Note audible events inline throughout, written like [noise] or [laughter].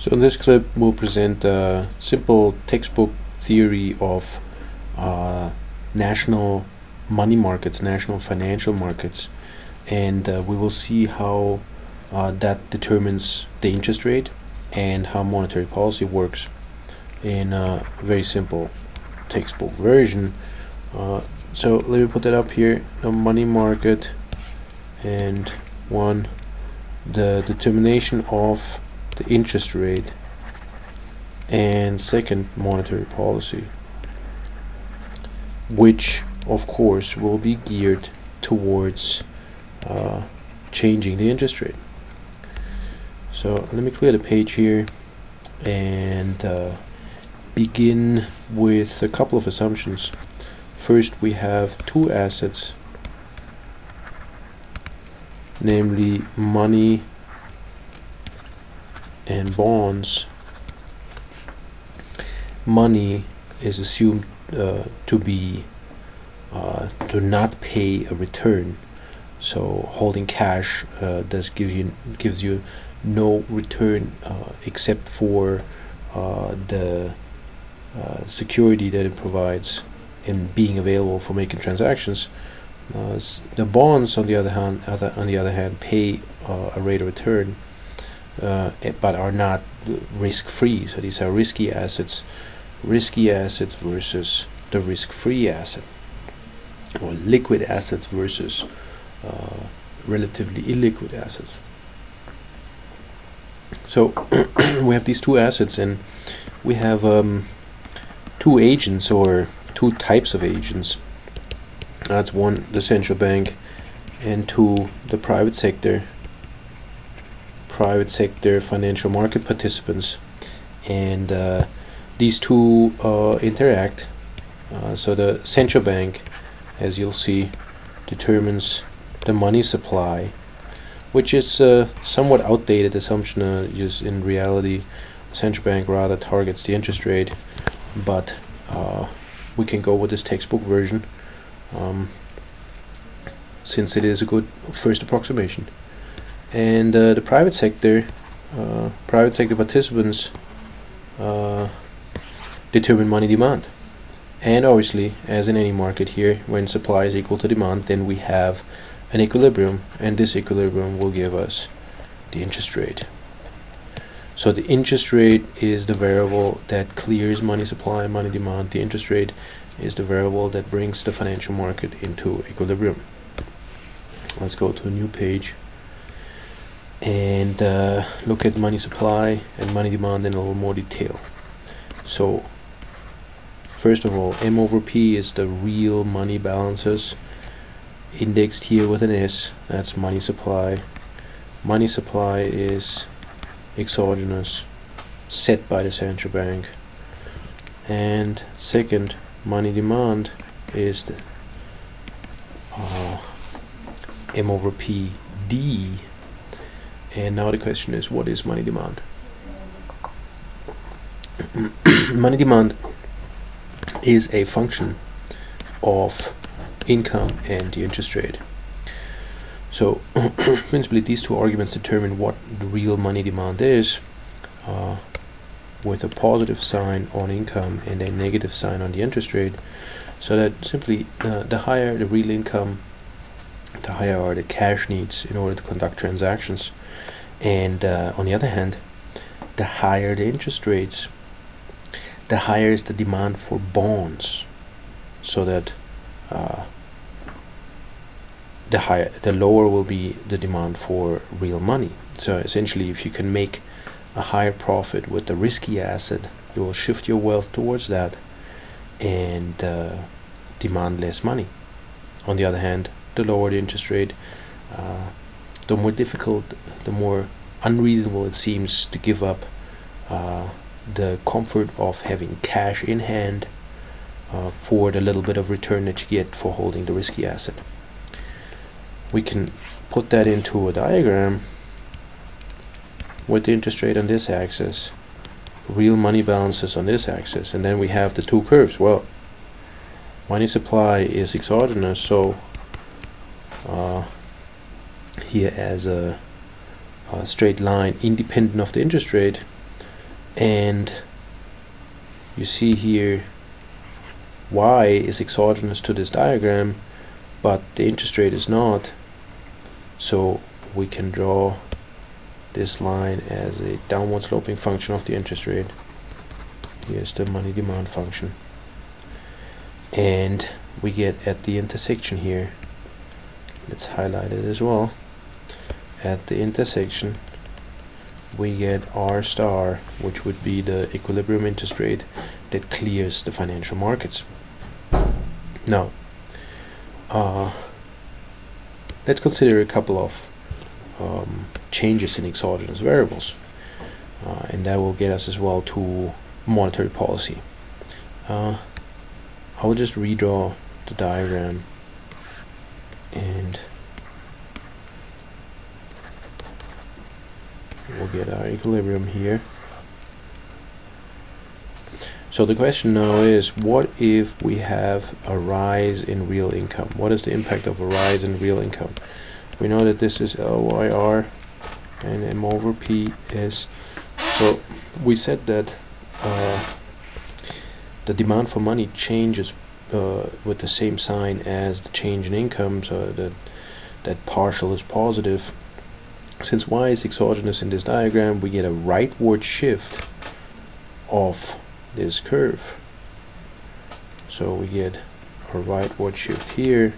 So in this clip we'll present a simple textbook theory of uh, national money markets, national financial markets and uh, we will see how uh, that determines the interest rate and how monetary policy works in a very simple textbook version. Uh, so let me put that up here, the money market and one, the determination of the interest rate and second monetary policy which of course will be geared towards uh, changing the interest rate. So let me clear the page here and uh, begin with a couple of assumptions. First we have two assets namely money and bonds, money is assumed uh, to be uh, to not pay a return. So holding cash uh, does give you gives you no return uh, except for uh, the uh, security that it provides in being available for making transactions. the bonds, on the other hand, other, on the other hand, pay a rate of return uh, but are not risk-free. So these are risky assets, risky assets versus the risk-free asset, or liquid assets versus uh, relatively illiquid assets. So [clears throat] we have these two assets, and we have um, two agents or two types of agents. That's one, the central bank, and two, the private sector private sector financial market participants and uh, these two uh, interact. Uh, so the central bank as you'll see determines the money supply which is a somewhat outdated assumption uh, Use in reality central bank rather targets the interest rate but uh, we can go with this textbook version um, since it is a good first approximation and uh, the private sector uh, private sector participants uh, determine money demand. And obviously as in any market here when supply is equal to demand then we have an equilibrium and this equilibrium will give us the interest rate. So the interest rate is the variable that clears money supply and money demand. The interest rate is the variable that brings the financial market into equilibrium. Let's go to a new page and uh, look at money supply and money demand in a little more detail. So first of all M over P is the real money balances indexed here with an S. That's money supply. Money supply is exogenous set by the central bank. And second money demand is the uh, M over P D and now the question is, what is money demand? [clears throat] money demand is a function of income and the interest rate. So [clears throat] principally these two arguments determine what the real money demand is uh, with a positive sign on income and a negative sign on the interest rate so that simply uh, the higher the real income the higher are the cash needs in order to conduct transactions and uh, on the other hand the higher the interest rates the higher is the demand for bonds so that uh, the higher the lower will be the demand for real money. So essentially if you can make a higher profit with the risky asset you will shift your wealth towards that and uh, demand less money. On the other hand the lower the interest rate uh, the more difficult, the more unreasonable it seems to give up uh, the comfort of having cash in hand uh, for the little bit of return that you get for holding the risky asset. We can put that into a diagram with the interest rate on this axis, real money balances on this axis, and then we have the two curves. Well, money supply is exogenous, so uh, here as a, a, straight line independent of the interest rate. And you see here y is exogenous to this diagram but the interest rate is not. So we can draw this line as a downward sloping function of the interest rate. Here's the money demand function. And we get at the intersection here let's highlight it as well. At the intersection we get R star which would be the equilibrium interest rate that clears the financial markets. Now uh, let's consider a couple of um, changes in exogenous variables uh, and that will get us as well to monetary policy. Uh, I will just redraw the diagram and we'll get our equilibrium here. So the question now is what if we have a rise in real income? What is the impact of a rise in real income? We know that this is LYR and M over P is so we said that uh, the demand for money changes uh, with the same sign as the change in income so that that partial is positive since y is exogenous in this diagram we get a rightward shift of this curve. So we get a rightward shift here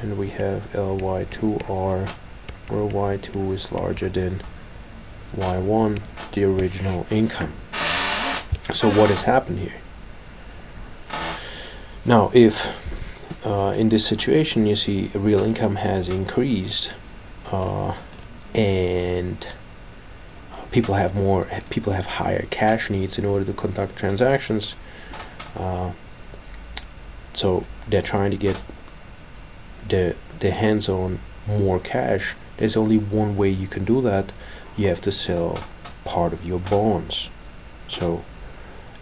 and we have ly2r where y2 is larger than y1 the original income. So what has happened here? Now if uh, in this situation you see real income has increased uh, and people have more people have higher cash needs in order to conduct transactions. Uh, so they're trying to get the the hands on more cash. There's only one way you can do that. You have to sell part of your bonds. So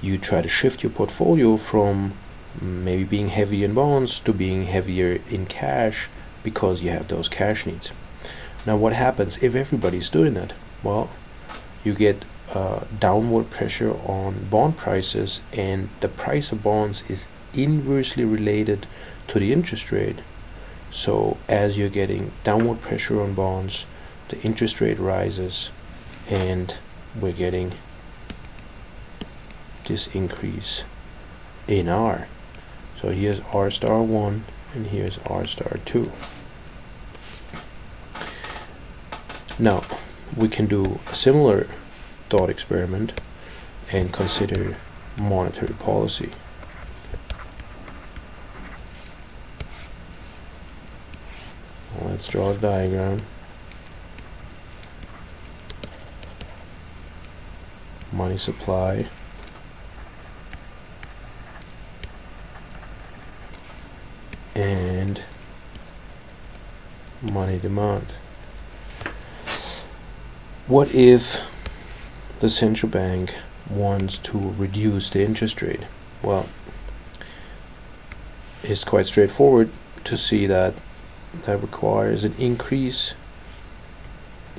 you try to shift your portfolio from maybe being heavy in bonds to being heavier in cash because you have those cash needs now what happens if everybody's doing that well you get uh, downward pressure on bond prices and the price of bonds is inversely related to the interest rate. So as you're getting downward pressure on bonds the interest rate rises and we're getting this increase in R. So here's R star 1 and here's R star 2 now we can do a similar thought experiment and consider monetary policy. Let's draw a diagram. Money supply. And money demand. What if the central bank wants to reduce the interest rate? Well, it's quite straightforward to see that that requires an increase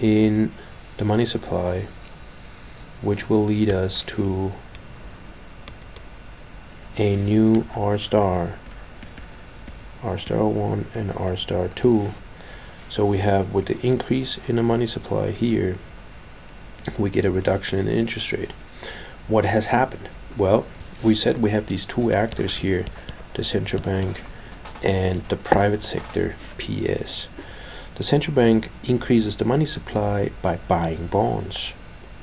in the money supply which will lead us to a new R star R star 1 and R star 2 so we have with the increase in the money supply here we get a reduction in the interest rate. What has happened? Well, we said we have these two actors here, the central bank and the private sector PS. The central bank increases the money supply by buying bonds.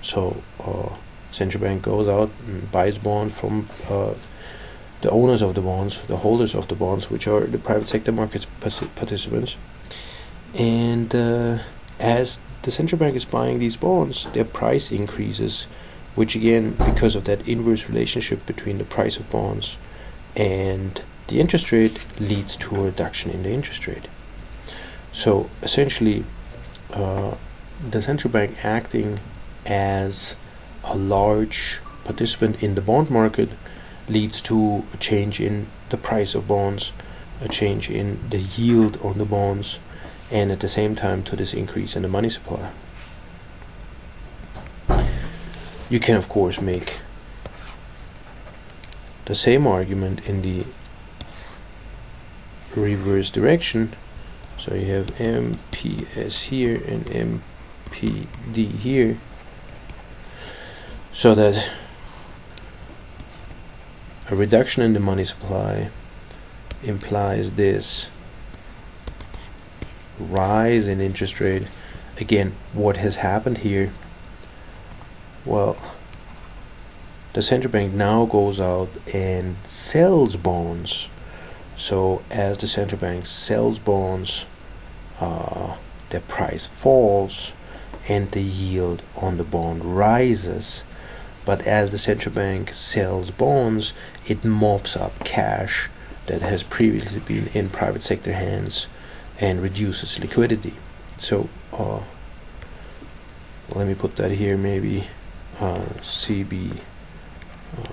So uh, central bank goes out and buys bond from uh, the owners of the bonds, the holders of the bonds, which are the private sector market participants. And uh, as the central bank is buying these bonds, their price increases, which again, because of that inverse relationship between the price of bonds and the interest rate, leads to a reduction in the interest rate. So essentially, uh, the central bank acting as a large participant in the bond market leads to a change in the price of bonds, a change in the yield on the bonds, and at the same time to this increase in the money supply. you can of course make the same argument in the reverse direction so you have MPS here and MPD here so that a reduction in the money supply implies this rise in interest rate. Again what has happened here well the central bank now goes out and sells bonds. So as the central bank sells bonds uh, the price falls and the yield on the bond rises. But as the central bank sells bonds it mops up cash that has previously been in private sector hands and reduces liquidity. So uh, let me put that here maybe uh, CB uh,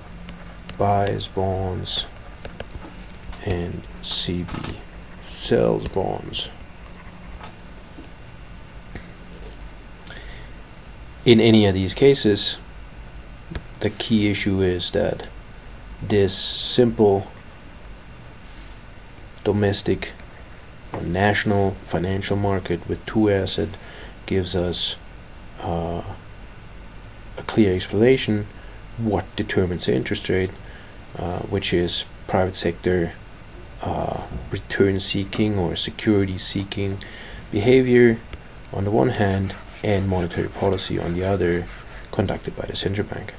buys bonds and CB sells bonds. In any of these cases the key issue is that this simple domestic national financial market with two assets gives us uh, a clear explanation what determines the interest rate uh, which is private sector uh, return seeking or security seeking behavior on the one hand and monetary policy on the other conducted by the central bank.